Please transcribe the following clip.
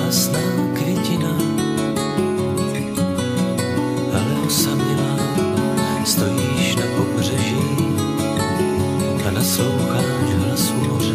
krásná květina, ale osamělá stojíš na pobřeží a nasloucháš hlasu moře.